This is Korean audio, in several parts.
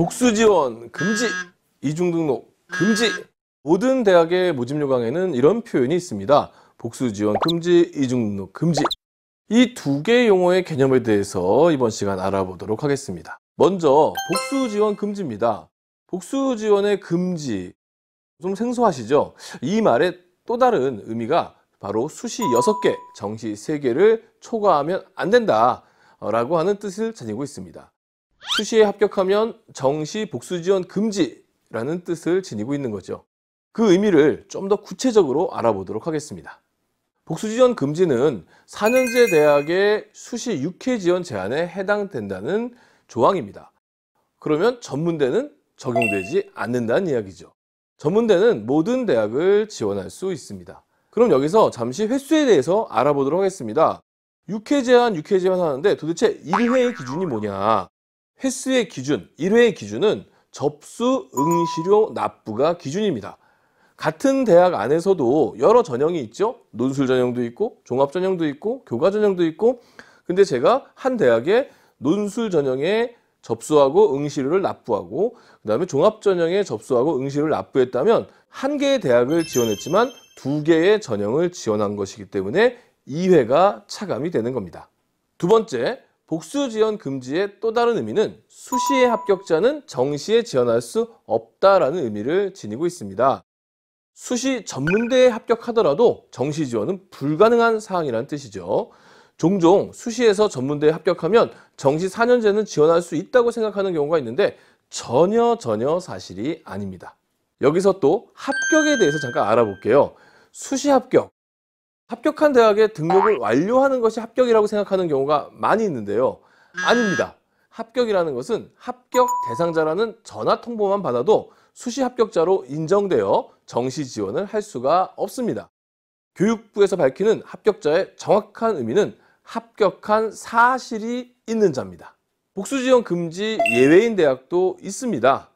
복수 지원 금지, 이중 등록 금지. 모든 대학의 모집 요강에는 이런 표현이 있습니다. 복수 지원 금지, 이중 등록 금지. 이 두 개의 용어의 개념에 대해서 이번 시간 알아보도록 하겠습니다. 먼저 복수 지원 금지입니다. 복수 지원의 금지 좀 생소하시죠? 이 말의 또 다른 의미가 바로 수시 6개, 정시 3개를 초과하면 안 된다 라고 하는 뜻을 지니고 있습니다. 수시에 합격하면 정시 복수 지원 금지라는 뜻을 지니고 있는 거죠. 그 의미를 좀 더 구체적으로 알아보도록 하겠습니다. 복수 지원 금지는 4년제 대학의 수시 6회 지원 제한에 해당된다는 조항입니다. 그러면 전문대는 적용되지 않는다는 이야기죠. 전문대는 모든 대학을 지원할 수 있습니다. 그럼 여기서 잠시 횟수에 대해서 알아보도록 하겠습니다. 6회 제한, 6회 제한 하는데 도대체 1회의 기준이 뭐냐? 횟수의 기준, 1회의 기준은 접수 응시료 납부가 기준입니다. 같은 대학 안에서도 여러 전형이 있죠. 논술 전형도 있고 종합 전형도 있고 교과 전형도 있고 근데 제가 한 대학에 논술 전형에 접수하고 응시료를 납부하고 그 다음에 종합 전형에 접수하고 응시료를 납부했다면 한 개의 대학을 지원했지만 두 개의 전형을 지원한 것이기 때문에 2회가 차감이 되는 겁니다. 두 번째, 복수 지원 금지의 또 다른 의미는 수시의 합격자는 정시에 지원할 수 없다라는 의미를 지니고 있습니다. 수시 전문대에 합격하더라도 정시 지원은 불가능한 사항이라는 뜻이죠. 종종 수시에서 전문대에 합격하면 정시 4년제는 지원할 수 있다고 생각하는 경우가 있는데 전혀 전혀 사실이 아닙니다. 여기서 또 합격에 대해서 잠깐 알아볼게요. 수시 합격. 합격한 대학에 등록을 완료하는 것이 합격이라고 생각하는 경우가 많이 있는데요. 아닙니다. 합격이라는 것은 합격 대상자라는 전화 통보만 받아도 수시 합격자로 인정되어 정시 지원을 할 수가 없습니다. 교육부에서 밝히는 합격자의 정확한 의미는 합격한 사실이 있는 자입니다. 복수 지원 금지 예외인 대학도 있습니다.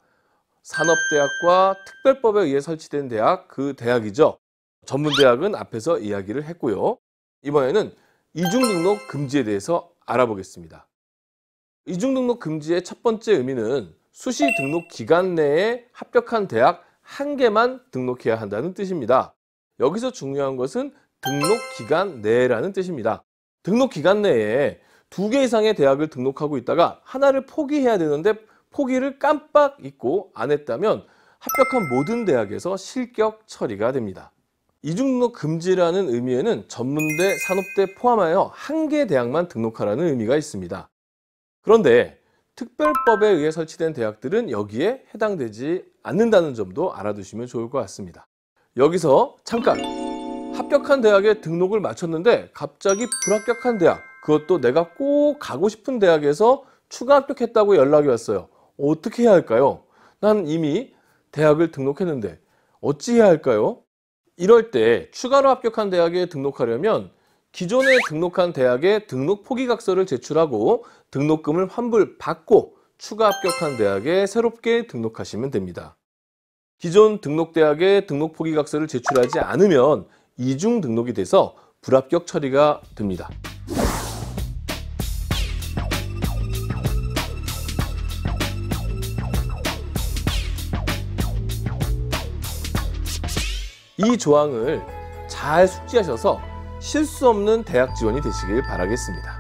산업대학과 특별법에 의해 설치된 대학, 그 대학이죠. 전문대학은 앞에서 이야기를 했고요. 이번에는 이중등록 금지에 대해서 알아보겠습니다. 이중등록 금지의 첫 번째 의미는 수시 등록 기간 내에 합격한 대학 한 개만 등록해야 한다는 뜻입니다. 여기서 중요한 것은 등록 기간 내라는 뜻입니다. 등록 기간 내에 두 개 이상의 대학을 등록하고 있다가 하나를 포기해야 되는데 포기를 깜빡 잊고 안 했다면 합격한 모든 대학에서 실격 처리가 됩니다. 이중등록 금지라는 의미에는 전문대, 산업대 포함하여 한 개 대학만 등록하라는 의미가 있습니다. 그런데 특별법에 의해 설치된 대학들은 여기에 해당되지 않는다는 점도 알아두시면 좋을 것 같습니다. 여기서 잠깐 합격한 대학에 등록을 마쳤는데 갑자기 불합격한 대학 그것도 내가 꼭 가고 싶은 대학에서 추가 합격했다고 연락이 왔어요. 어떻게 해야 할까요? 난 이미 대학을 등록했는데 어찌 해야 할까요? 이럴 때 추가로 합격한 대학에 등록하려면 기존에 등록한 대학에 등록 포기각서를 제출하고 등록금을 환불받고 추가 합격한 대학에 새롭게 등록하시면 됩니다. 기존 등록대학에 등록 포기각서를 제출하지 않으면 이중 등록이 돼서 불합격 처리가 됩니다. 이 조항을 잘 숙지하셔서 실수 없는 대학 지원이 되시길 바라겠습니다.